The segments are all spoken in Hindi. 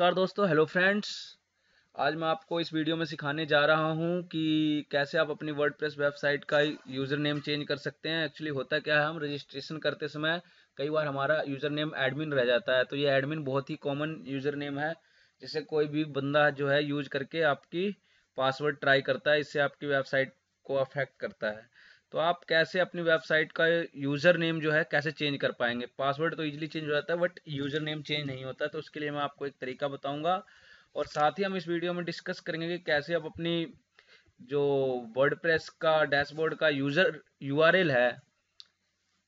नमस्कार दोस्तों हेलो फ्रेंड्स आज मैं आपको इस वीडियो में सिखाने जा रहा हूँ कि कैसे आप अपनी वर्डप्रेस वेबसाइट का यूज़र नेम चेंज कर सकते हैं। एक्चुअली होता क्या है, हम रजिस्ट्रेशन करते समय कई बार हमारा यूज़र नेम एडमिन रह जाता है। तो ये एडमिन बहुत ही कॉमन यूज़र नेम है, जिसे कोई भी बंदा जो है यूज़ करके आपकी पासवर्ड ट्राई करता है। इससे आपकी वेबसाइट को अफेक्ट करता है। तो आप कैसे अपनी वेबसाइट का यूज़र नेम जो है कैसे चेंज कर पाएँगे? पासवर्ड तो इजीली चेंज हो जाता है बट यूज़र नेम चेंज नहीं होता तो उसके लिए मैं आपको एक तरीका बताऊँगा। और साथ ही हम इस वीडियो में डिस्कस करेंगे कि कैसे आप अपनी जो वर्डप्रेस का डैशबोर्ड का यूज़र यूआरएल है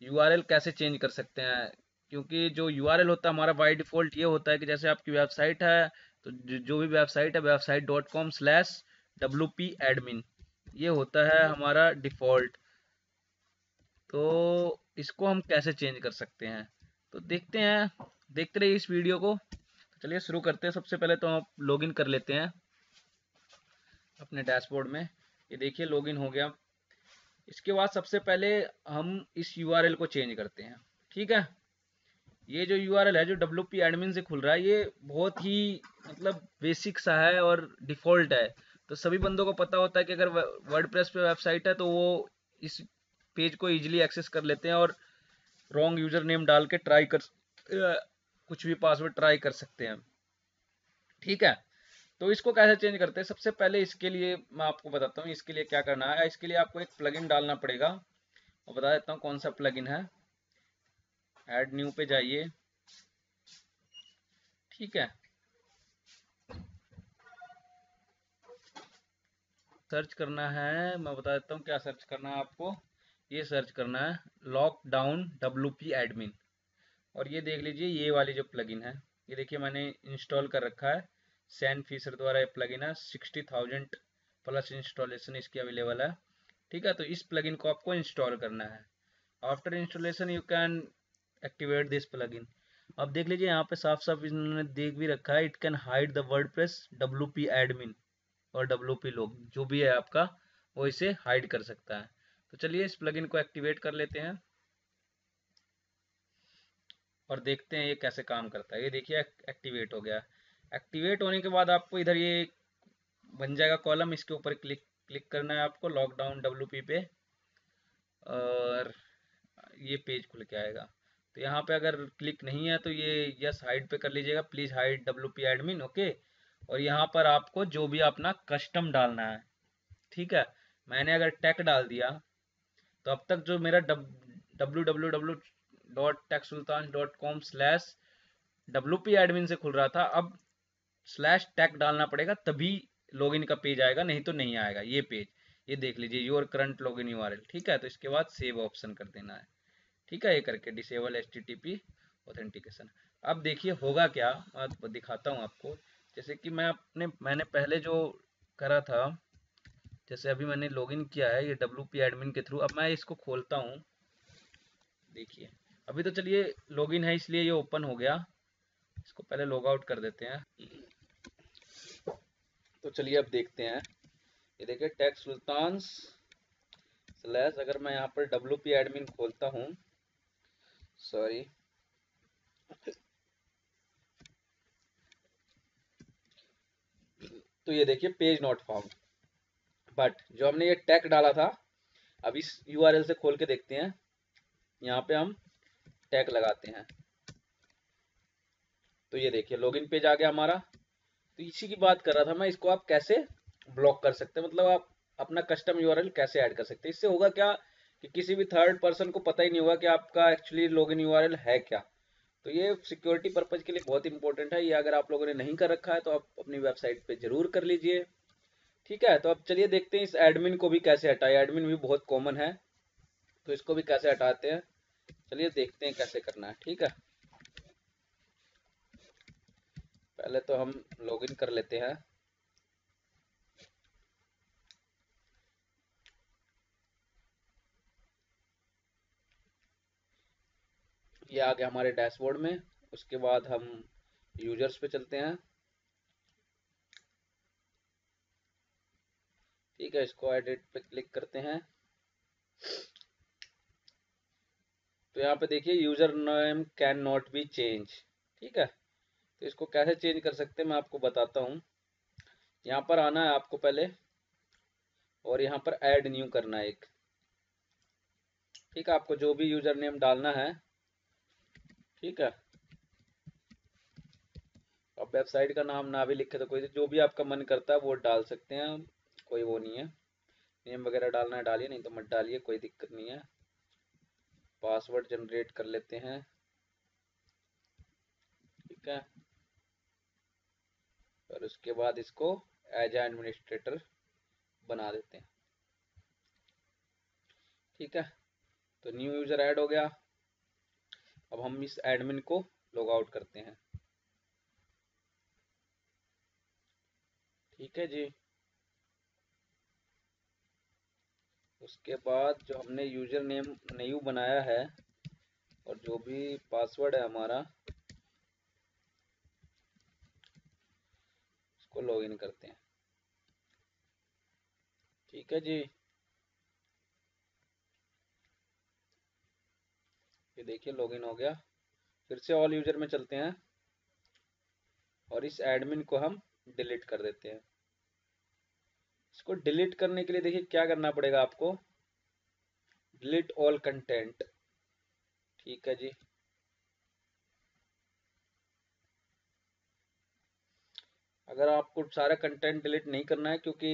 यूआरएल कैसे चेंज कर सकते हैं? क्योंकि जो यूआरएल होता है, हमारा बाई डिफ़ॉल्ट ये होता है कि जैसे आपकी वेबसाइट है तो जो भी वेबसाइट है website dot com slash W P admin ये होता है हमारा डिफ़ॉल्ट तो इसको हम कैसे चेंज कर सकते हैं? तो देखते हैं, देखते रहिए इस वीडियो को। तो चलिए शुरू करते हैं। सबसे पहले तो हम लॉगिन कर लेते हैं अपने डैशबोर्ड में। ये देखिए लॉगिन हो गया। इसके बाद सबसे पहले हम इस यूआरएल को चेंज करते हैं। ठीक है? ये जो यूआरएल है, जो डब्ल्यू एडमिन से खुल रहा है, ये बहुत ही मतलब बेसिक सा है और डिफ़ॉल्ट है। तो सभी बंदों को पता होता है कि अगर वर्डप्रेस पे वेबसाइट है तो वो इस पेज को इजीली एक्सेस कर लेते हैं और रॉन्ग यूज़र नेम डाल के ट्राई कर कुछ भी पासवर्ड ट्राई कर सकते हैं। ठीक है? तो इसको कैसे चेंज करते हैं? सबसे पहले इसके लिए मैं आपको बताता हूँ, इसके लिए क्या करना है। इसके लिए आपको एक प्लगइन डालना पड़ेगा। और बता देता हूँ कौन सा प्लगइन है। एड न्यू पे जाइए। ठीक है? सर्च करना है। मैं बता देता हूँ क्या सर्च करना है आपको। ये सर्च करना है लॉकडाउन डब्ल्यू पी एडमिन और ये देख लीजिए, ये वाली जो प्लगइन है, ये देखिए मैंने इंस्टॉल कर रखा है। सैन फीसर द्वारा ये प्लगइन है सिक्सटी थाउज़ेंड प्लस इंस्टॉलेशन इसकी अवेलेबल है। ठीक है तो इस प्लगइन को आपको इंस्टॉल करना है। After installation you can activate this plugin अब देख लीजिए, यहाँ पे साफ़ साफ़ इन्होंने देख भी रखा है it can hide the WordPress W P admin और डब्ल्यू पी लोग जो भी है आपका, वो इसे हाइड कर सकता है। तो चलिए इस प्लगइन को एक्टिवेट कर लेते हैं और देखते हैं ये कैसे काम करता है। ये देखिए एक्टिवेट हो गया। एक्टिवेट होने के बाद आपको इधर ये बन जाएगा कॉलम इसके ऊपर क्लिक क्लिक करना है आपको लॉकडाउन डब्ल्यू पे। और ये पेज खुल के आएगा। तो यहाँ पे अगर क्लिक नहीं है तो ये यस हाइड पे कर लीजिएगा। Please hide W P admin okay और यहाँ पर आपको जो भी अपना कस्टम डालना है, ठीक है? मैंने अगर टेक डाल दिया तो अब तक जो मेरा W W W dot Sultan dot com slash W P admin से खुल रहा था, अब स्लैश टैक डालना पड़ेगा, तभी लॉगिन का पेज आएगा, नहीं तो नहीं आएगा, ये पेज ये देख लीजिए योर करंट लॉगिन यू ठीक है? तो इसके बाद सेव ऑप्शन कर देना है, ठीक है? ये करके डिसेबल एच टी ऑथेंटिकेशन अब देखिए, होगा क्या? मैं दिखाता हूँ आपको। जैसे कि मैं अपने, मैंने पहले जो करा था जैसे अभी मैंने लॉगिन किया है ये डब्ल्यू पी एडमिन के थ्रू अब मैं इसको खोलता हूँ। देखिए, अभी तो चलिए लॉगिन है, इसलिए ये ओपन हो गया। इसको पहले लॉग आउट कर देते हैं। तो चलिए अब देखते हैं। ये देखिए टैक्स सुल्तान स्लैश अगर मैं यहाँ पर डब्ल्यू पी एडमिन खोलता हूँ सॉरी तो ये देखिए पेज नॉट फाउंड बट जो हमने ये टैग डाला था, अब इस यूआरएल से खोल के देखते हैं। यहाँ पे हम टैग लगाते हैं। तो ये देखिए लॉगिन पेज आ गया हमारा। तो इसी की बात कर रहा था मैं, इसको आप कैसे ब्लॉक कर सकते हैं? मतलब आप अपना कस्टम यूआरएल कैसे ऐड कर सकते हैं? इससे होगा क्या कि किसी भी थर्ड पर्सन को पता ही नहीं होगा कि आपका एक्चुअली लॉगिन यूआरएल है क्या। तो ये सिक्योरिटी पर्पज के लिए बहुत इंपॉर्टेंट है। ये अगर आप लोगों ने नहीं कर रखा है तो आप अपनी वेबसाइट पे ज़रूर कर लीजिए। ठीक है तो अब चलिए देखते हैं इस एडमिन को भी कैसे हटाए। एडमिन भी बहुत कॉमन है तो इसको भी कैसे हटाते हैं? चलिए देखते हैं कैसे करना है, ठीक है? पहले तो हम लॉगिन कर लेते हैं। ये आ गया हमारे डैशबोर्ड में, उसके बाद हम यूज़र्स पे चलते हैं। ठीक है इसको एडिट पे क्लिक करते हैं। तो यहाँ पे देखिए username can not be change ठीक है? तो इसको कैसे चेंज कर सकते हैं, मैं आपको बताता हूँ। यहाँ पर आना है आपको पहले, और यहाँ पर ऐड न्यू करना है एक। ठीक है, आपको जो भी यूज़र नेम डालना है, ठीक है? अब वेबसाइट का नाम ना भी लिखे तो कोई, जो भी आपका मन करता है, वो डाल सकते हैं। कोई वो नहीं है। नेम वगैरह डालना है, डालिए, नहीं तो मत डालिए, कोई दिक्कत नहीं है। पासवर्ड जनरेट कर लेते हैं। ठीक है। और उसके बाद इसको एज एडमिनिस्ट्रेटर बना देते हैं। ठीक है। तो न्यू यूज़र ऐड हो गया। अब हम इस एडमिन को लॉग आउट करते हैं। ठीक है जी। उसके बाद जो हमने यूज़र नेम न्यू बनाया है, और जो भी पासवर्ड है हमारा, उसको लॉगिन करते हैं। ठीक है जी? ये देखिए लॉगिन हो गया। फिर से ऑल यूज़र में चलते हैं, और इस एडमिन को हम डिलीट कर देते हैं। इसको डिलीट करने के लिए देखिए क्या करना पड़ेगा आपको? डिलीट ऑल कंटेंट ठीक है जी। अगर आपको सारा कंटेंट डिलीट नहीं करना है, क्योंकि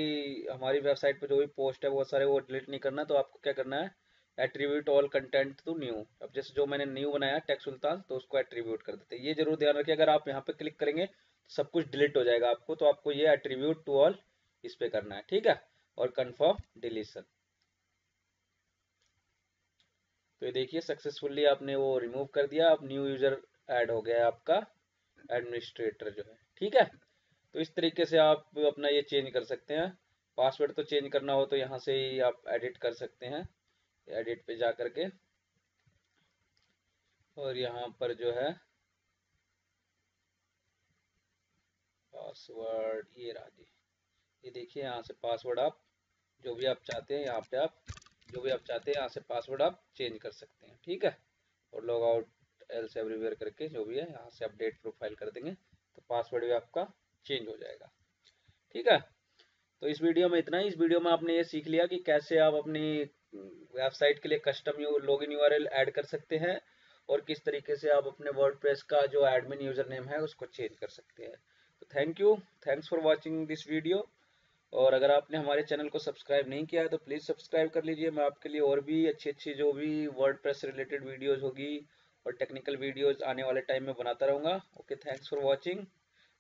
हमारी वेबसाइट पे जो भी पोस्ट है वो सारे वो डिलीट नहीं करना है तो आपको क्या करना है? Attribute all content to new अब जैसे जो मैंने न्यू बनाया टेक्स सुल्तान तो उसको एट्रीब्यूट कर देते हैं। ये ज़रूर ध्यान रखिए, अगर आप यहाँ पे क्लिक करेंगे तो सब कुछ डिलीट हो जाएगा आपको। तो आपको ये एट्रीब्यूट टू ऑल इस पे करना है, ठीक है? और कन्फर्म डिलीशन तो ये देखिए सक्सेसफुली आपने वो रिमूव कर दिया, अब न्यू यूज़र ऐड हो गया आपका एडमिनिस्ट्रेटर जो है, ठीक है? तो इस तरीके से आप अपना ये चेंज कर सकते हैं। पासवर्ड तो चेंज करना हो तो यहाँ से ही आप एडिट कर सकते हैं एडिट पे जा करके। और यहाँ पर जो है पासवर्ड ये राज़ी ये देखिए यहाँ से पासवर्ड आप जो भी आप चाहते हैं, यहाँ पे आप जो भी आप चाहते हैं, यहाँ से पासवर्ड आप चेंज कर सकते हैं, ठीक है? और लॉग आउट एल्स एवरीवेयर करके जो भी है, यहाँ से अपडेट प्रोफ़ाइल कर देंगे तो पासवर्ड भी आपका चेंज हो जाएगा, ठीक है? तो इस वीडियो में इतना ही। इस वीडियो में आपने ये सीख लिया कि कैसे आप अपनी वेबसाइट के लिए कस्टम लॉगिन यूआरएल ऐड कर सकते हैं और किस तरीके से आप अपने वर्डप्रेस का जो एडमिन यूज़र नेम है, उसको चेंज कर सकते हैं। तो thank you thanks for watching this video और अगर आपने हमारे चैनल को सब्सक्राइब नहीं किया है तो प्लीज़ सब्सक्राइब कर लीजिए। मैं आपके लिए और भी अच्छी अच्छी जो भी वर्ड रिलेटेड वीडियोज़ होगी और टेक्निकल वीडियोज़ आने वाले टाइम में बनाता रहूँगा। Okay thanks for watching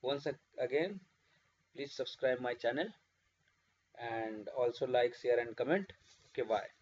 once again please subscribe my channel and also like share and comment okay bye.